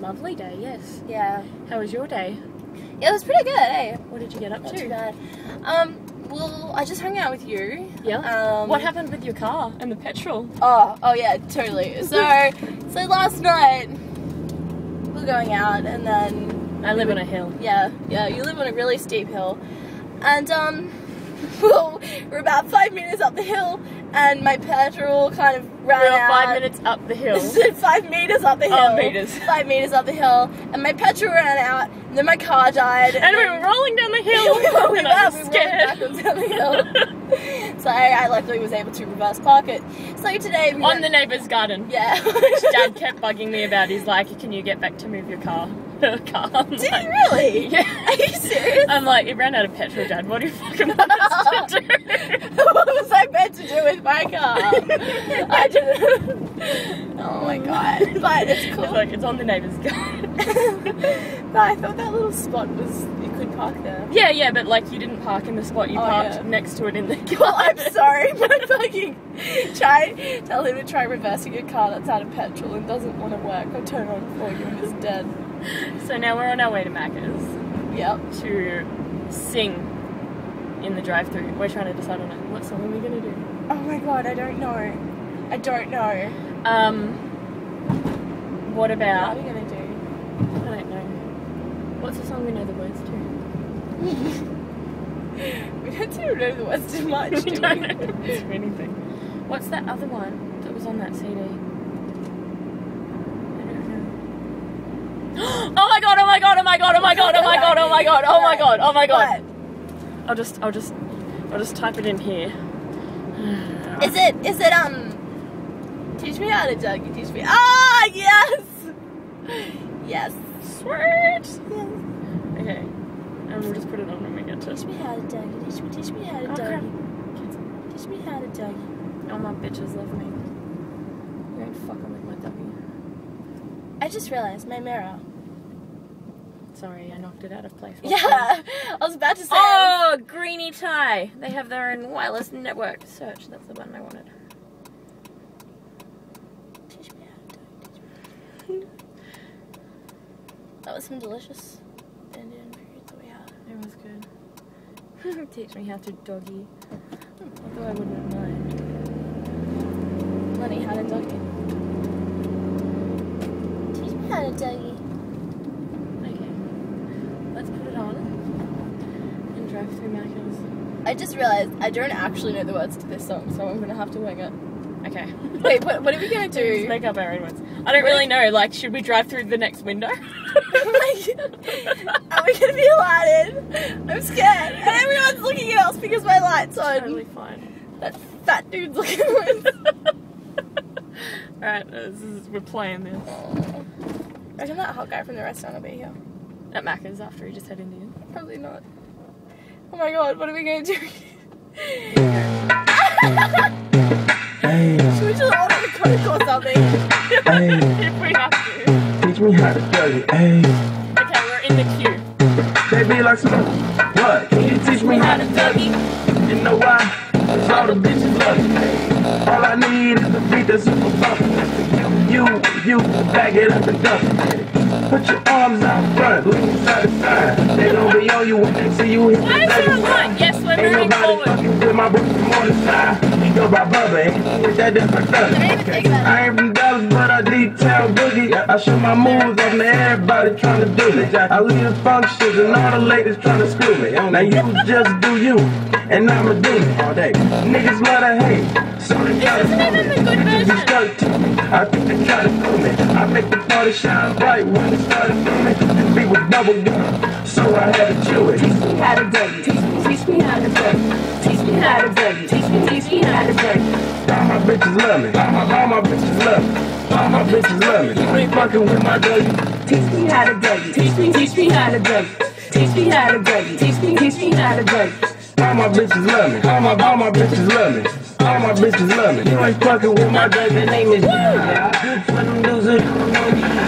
lovely day, yes. Yeah. How was your day? It was pretty good, eh? What did you get up Not to? too bad. Um, well, I just hung out with you. Yeah. Um, what happened with your car and the petrol? Oh, oh yeah, totally. So, so last night we were going out, and then I live on a hill. yeah, yeah, you live on a really steep hill, and um, well, we're about five minutes up the hill, and my petrol kind of ran We were out. five minutes up the hill. five meters up the hill. Oh, meters. Five meters up the hill, and my petrol ran out. And then my car died. and we were rolling down the hill. we were, we and I was we scared. down the hill. so I, I luckily was able to reverse park it. So today we on went- the neighbour's garden. yeah. Which Dad kept bugging me about. He's like, "Can you get back to move your car?" car. I'm Did like, he really? Yeah. Are you serious? I'm like, it ran out of petrol, Dad. What do you fucking want us to do? Meant to do with my car? I didn't. Oh my god. But it's cool. It's like it's on the neighbour's car. but I thought that little spot was you could park there. yeah, yeah, but like you didn't park in the spot. You Oh, parked yeah. next to it in the Well, I'm sorry, but fucking try tell him to try reversing a car that's out of petrol and doesn't want to work or turn on for you and is dead. So now we're on our way to Macca's Yep. to sing in the drive-through. We're trying to decide on it. What song are we gonna do? Oh my god, I don't know. I don't know. Um, what about? What are we gonna do? I don't know. What's the song we know the words to? we don't seem to know the words too much. do we? don't know to anything. What's that other one that was on that CD? oh my god, oh my god, oh my god, oh my god, oh my god, oh my god, oh my god, oh my god. Oh I'll just, I'll just, I'll just type it in here. Is it? Is it? Um. Teach me how to Dougie. Teach me. Ah, yes. Yes. Sweet. Okay, and we'll just put it on when we get to. Teach me how to Dougie. Teach me. Teach me how to Oh, crap. Dougie. Teach me how to Dougie. All my bitches love me. You ain't fucking with my W. I just realized my mirror. Sorry, I knocked it out of place. Yeah, I was about to say. Oh, Greeny Tie. They have their own wireless network. Search. That's the one I wanted. Teach me how to Dougie. That was some delicious Indian food that we had. It was good. Teach me how to doggy. Although I wouldn't mind. Lenny had a doggy. Teach me how to Dougie. Okay. Let's put it on and drive through Macca's. I just realized I don't actually know the words to this song, so I'm gonna have to wing it. Okay. Wait, what, what are we gonna Let's do? make up our own words. I don't really know. Like, should we drive through the next window? Are we gonna be in? I'm scared. And everyone's looking at us because my light's on. totally fine. That fat dude's looking at us. Alright, uh, this is, we're playing this. I reckon that hot guy from the restaurant will be here. At Macca's after he just had Indian. Probably not. Oh my god, what are we gonna do? Should we just order a Coke or something? if we have to. teach me how to Dougie. Hey, Okay, we're in the queue. they be like some. What? Can you teach me how to Dougie? You know why? Cause all the bitches love you. All I need is a beat that's super. You, you, you, back it up and dump it. Put your arms out front, lean side to side. They gon' be on you when they see you hit Why is there a line? Yes, we're Ain't moving nobody forward. fucking with my boots from on the side. You go by Bubba, ain't with that different stuff. Don't even think about it. I ain't from Dallas, but I detail boogie. I show my moves off to everybody trying to do me. I lead the functions and all the ladies trying to screw me. Now you just do you, and I'ma do me all day. Niggas love to hate, so they try to fool me. the good You version. to. I think they try to fool me. I make the party shine bright when it started. And be with bubble gum, so I had to chew it. Teach me how to Dougie. Teach me, teach me how to Dougie. Teach me how to Dougie. Teach me, teach me how to Dougie. All my bitches love me. All my, all my bitches love me. All my bitches love me. You ain't fucking with my Dougie. Teach me how to Dougie. Teach me, teach me how to Dougie. Teach me how to Dougie. Teach me, teach me how to Dougie. All my bitches love me. All my, all my bitches love me. All my bitches love me. You ain't fucking with my. My name is Yeah. I good for them dudes know.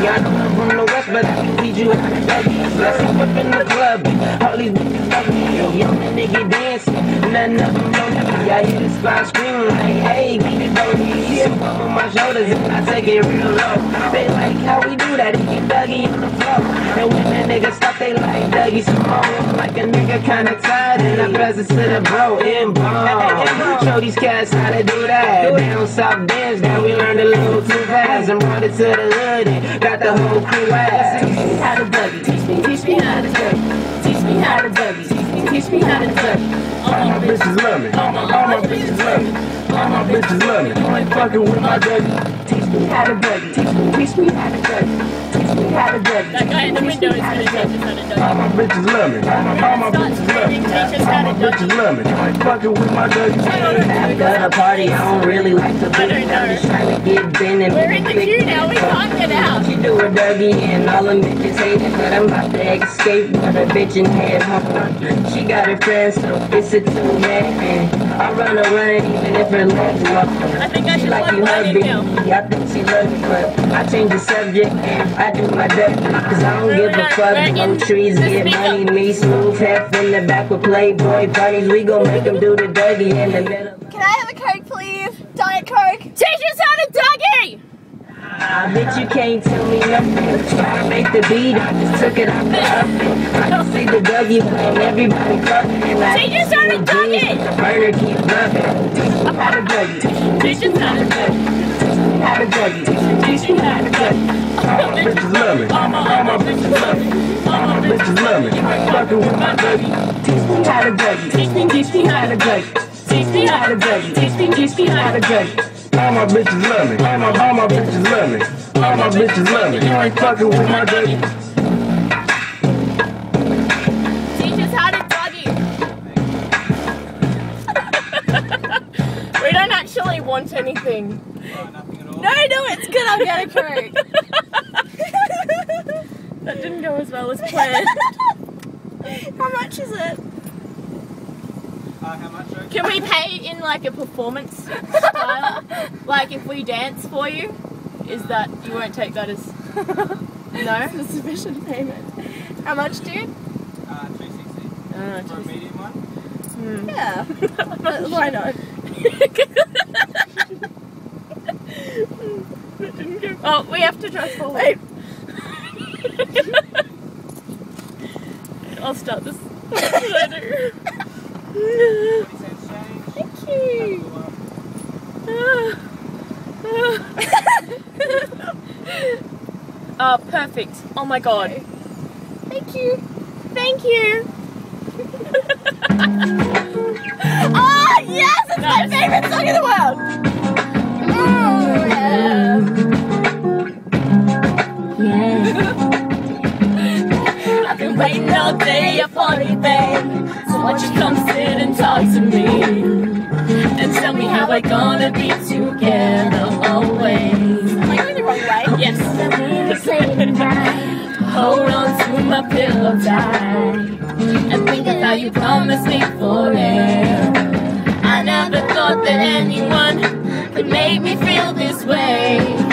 I I'm from the west, but I can teach you how to Dougie. Let's up in the club. All these bitches love me. Yo, young nigga dancing. None of them know me. I hear the spot screaming like, hey, get it, Dougie. Yeah, I'm on my shoulders and I take it real low. They like how we do that, he Dougie on the floor. And when that nigga stop, they like Dougie Simone. Like a nigga kinda tired and I pass it to the bro in ball. Show these cats how to do that. Down south dance, now we learned a little too fast and brought it to the hood and got the whole crew ass. Teach me how to Dougie, teach me, teach me how to Dougie. Teach me how to Dougie, teach me, how to. All my bitches love me. All my bitches love me. All my bitches love me. Ain't fucking with my Dougie. Teach me how to Dougie, teach me, how to Dougie. Teach me how to Dougie. That guy in the window is gonna teach us how to All my bitches love me. All my bitches love me. teach us how All my bitches love me. You fucking with my Dougie. After the party, I don't really like to be. I'm just trying to get bent and We're in the queue now, we can't get out. She do a Dougie and all them bitches hate it, but I'm about to escape with a bitch in head. She got her friends, so it's a two-man. I run around even if her legs walk. I think I should like you mine her in bitch. Yeah, I think she loves me, but I change the subject and I do my Dougie. Cause I don't give a fuck. No trees get money, me smooth, half in the back with Playboy bunnies. We gon' make them do the Dougie in the middle. Can I have a Coke, please? Diet Coke. Teach us how to Dougie! I bet you can't tell me nothing. Try to make the beat, I just took it off the oven. I can see the Dougie when everybody fucking. And I Teach us how to see the jeans, Dougie! but the burner keep loving. Teach me how to Dougie. Teach us how to Dougie. How to Dougie. Teach me how to Dougie. All my bitches love me. All my bitches love me. All my bitches love me. You ain't fucking with my Dougie. Teach me how to Dougie. Teach me, teach me how to Dougie. Teach me how to Dougie. Teach me, teach me how to Dougie. All my bitches love me. All my, all my bitches love me. All my bitches love me. You ain't fucking with my Dougie. Teach us how to Dougie! we don't actually want anything. No, no, it's good. I'll get a Coke. That didn't go as well as planned. How much is it? Ah, how much? Can we pay in like a performance style? Like if we dance for you? Is that you won't take that as no? It's a sufficient payment. How much, dude? Uh, 260 Uh, for a medium one. Yeah. Why not? oh, we have to drive forward. Wait. I'll start this. What should I do? 40 cents change. Thank you. Uh, perfect. Oh my god. Thank you. Thank you. Oh, yes! It's my favorite song in the world! Oh, yeah. Waiting all day upon you, babe. So why don't you come sit and talk to me? And tell me how we're gonna be together always. Am I going the wrong way? Yes. Hold on to my pillow tight and think of how you promised me forever. I never thought that anyone could make me feel this way.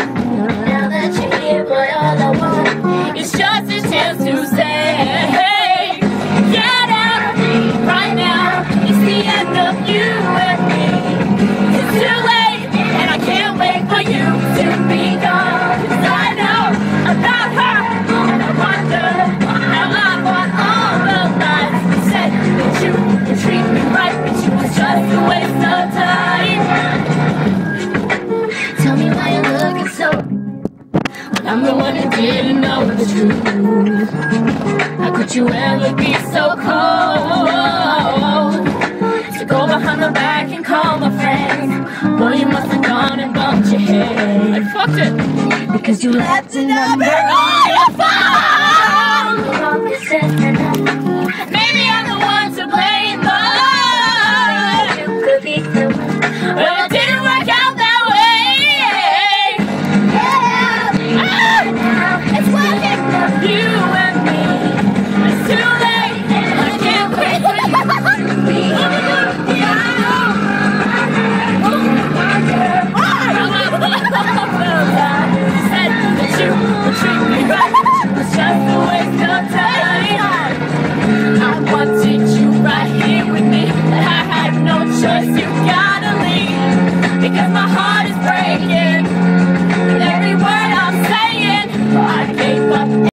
I'm the one who didn't know the truth. How could you ever be so cold? To go behind my back and call my friends. Boy, you must have gone and bumped your head. I fucked it. Because you left a number